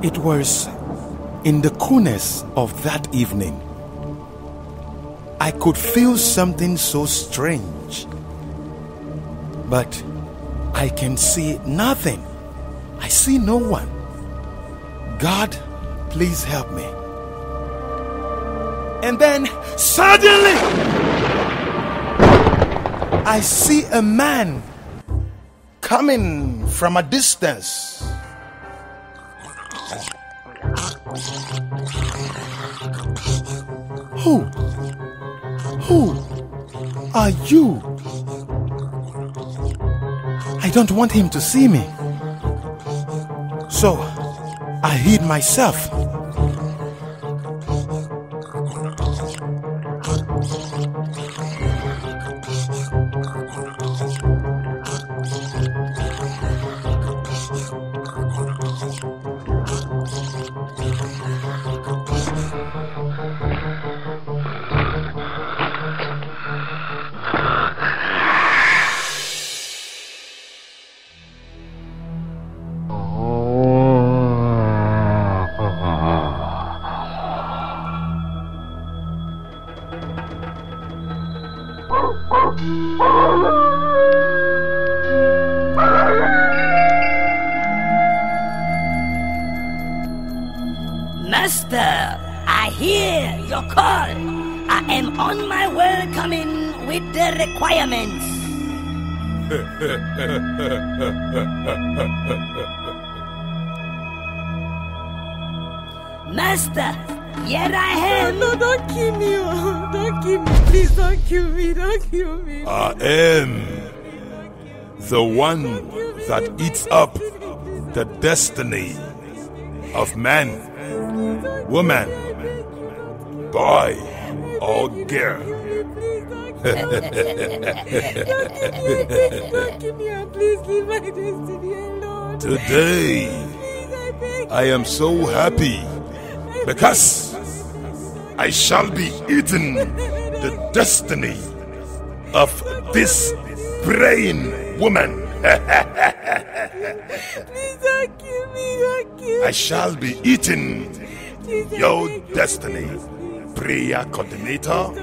It was in the coolness of that evening. I could feel something so strange. But I can see nothing. I see no one. God, please help me. And then suddenly, I see a man coming from a distance. Who? Who are you? I don't want him to see me. So I hid myself. Master, I hear your call. I am on my way coming with the requirements. Master, here I am. No, don't kill me. oh. Don't kill me. Please don't kill me. Don't kill me. I am the one that eats up the destiny of man, woman, boy, or girl. Don't kill me. oh. Please leave my destiny alone. Today, Please, I beg I am so happy because I shall be eating the destiny of this praying woman. Please don't kill me. Don't kill I shall be me. I your destiny, prayer coordinator.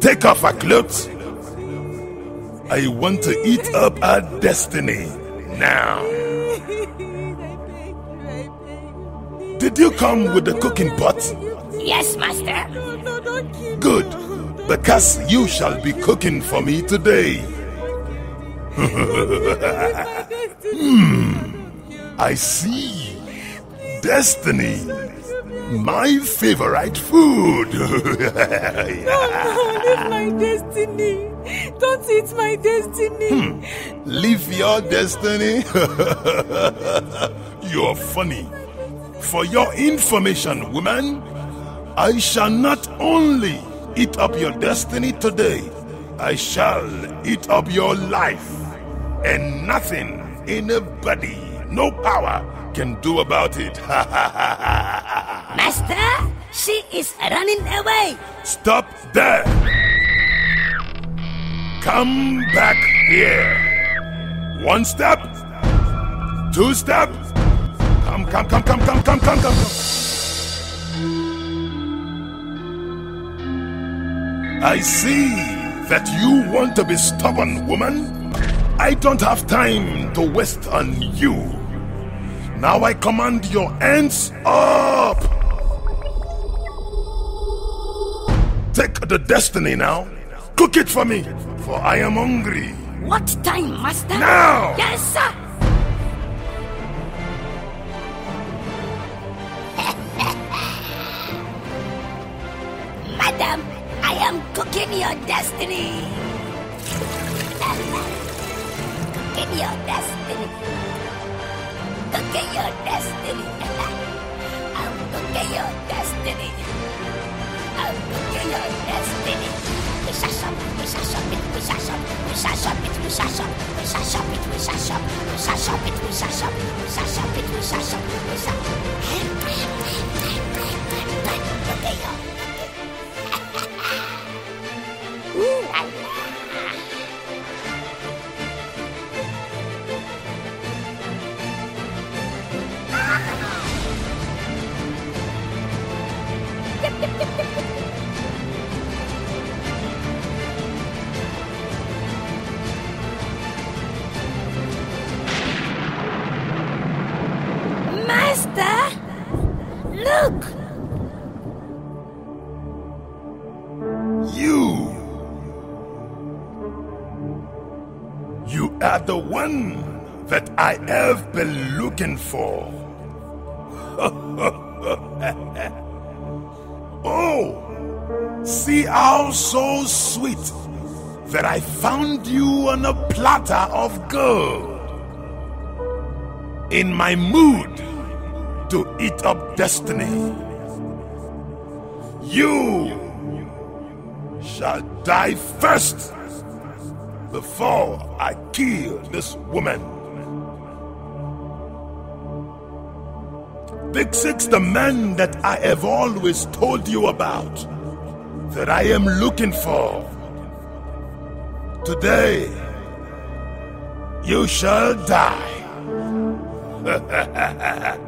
Take off her clothes. I want to eat up our destiny now. Did you come with the cooking pot? Yes, Master. No, no, don't kill me. Good, because you shall be cooking for me today. hmm, I see. Destiny. My favorite food. No, leave my destiny. Don't eat my destiny. Hmm. Live your destiny. You're funny. For your information, woman, I shall not only eat up your destiny today, I shall eat up your life. And nothing, anybody, no power can do about it. Master, she is running away. Stop there. Come back here. One step. Two step. Come, come, come, come, come, come, come, come. I see that you want to be stubborn, woman. I don't have time to waste on you. Now I command your hands up! Take the destiny now. Cook it for me, for I am hungry. What time, master? Now! Yes, sir! am cooking your destiny. cooking your destiny. Cooking your destiny. I'm cooking your destiny. I'm cooking your destiny. We shall, we shall, up it, we shall, we shall, up it, we shall, we shall, up it, we shall, we shall, up it, we shall, we shall, it, we shall, we sash. The one that I have been looking for. oh, see how so sweet that I found you on a platter of gold. In my mood to eat up destiny, you shall die first before I kill this woman. Big Six, the man that I have always told you about, that I am looking for. Today, you shall die.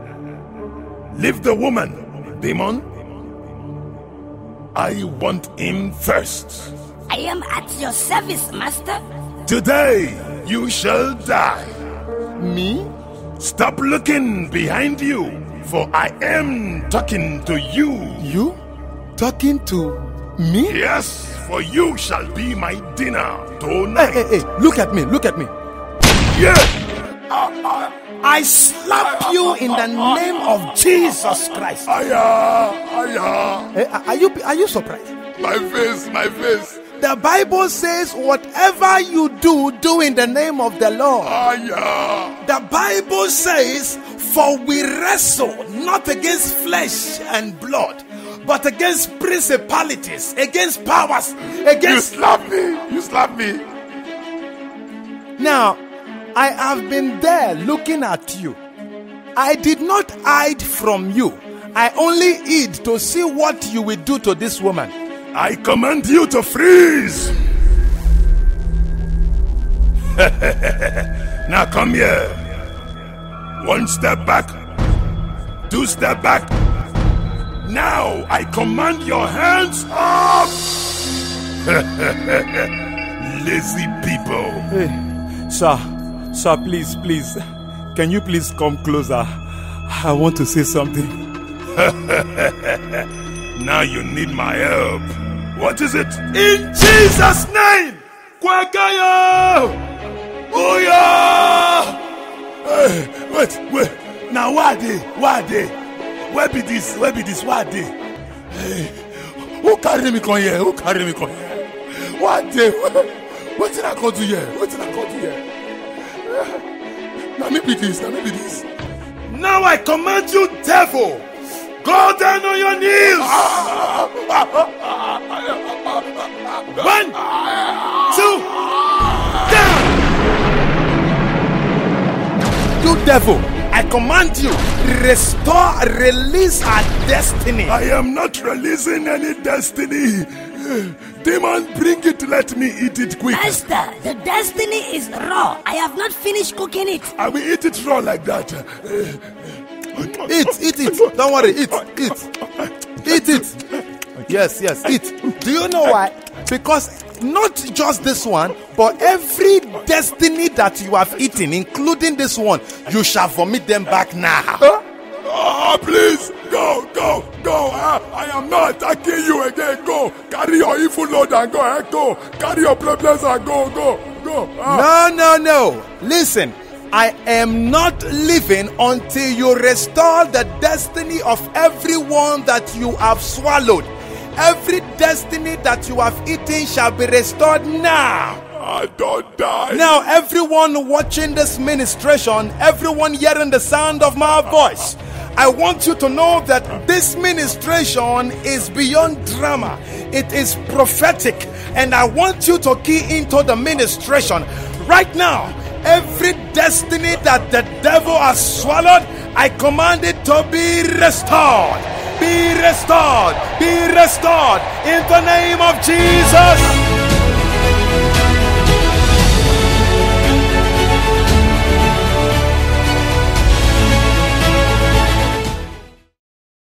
Leave the woman, demon. I want him first. I am at your service, master. Today you shall die. Me? Stop looking behind you, for I am talking to you. You? Talking to me? Yes, for you shall be my dinner Hey, tonight. hey, hey, look at me, look at me. Yeah. I slap you in the name of Jesus Christ. Aya, aya. Hey, are you are you surprised? My face, my face. The Bible says, whatever you do, do in the name of the Lord. Ah, Aya. The Bible says, for we wrestle not against flesh and blood, but against principalities, against powers, against. You slap me. You slap me. Now, I have been there looking at you. I did not hide from you. I only hid to see what you will do to this woman. I command you to freeze. now come here. One step back. Two step back. Now I command your hands up. Lazy people. Hey, sir, sir, please, please, can you please come closer? I want to say something. Now you need my help. What is it? In Jesus' name! Kwakayo! Booyah! Hey, wait, wait. Now where they? Where they? Where be this? Where be this? Where they? Hey, who carry me come here? Who carry me come here? What they? What did I go to here? What did I go to here? Now me be this. Now me be this. Now I command you, devil. Go down on your knees. One, two, down. You devil, I command you, restore, release our destiny. I am not releasing any destiny. Demon, bring it. Let me eat it quick. Master, the destiny is raw. I have not finished cooking it. I will eat it raw like that. Eat, eat it. Don't worry, eat, eat. Eat it. Yes, yes, eat. Do you know why? Because not just this one, but every destiny that you have eaten, including this one, you shall vomit them back now. Ah, please, go, go, go. Ah, I am not attacking you again. Go, carry your evil load and go. Eh, go, carry your problems and go, go, go. Ah. No, no, no. Listen, I am not living until you restore the destiny of everyone that you have swallowed. Every destiny that you have eaten shall be restored now. I don't die. Now, everyone watching this ministration, everyone hearing the sound of my voice, I want you to know that this ministration is beyond drama. It is prophetic. And I want you to key into the ministration right now. Every destiny that the devil has swallowed, I command it to be restored. Be restored. Be restored in the name of Jesus.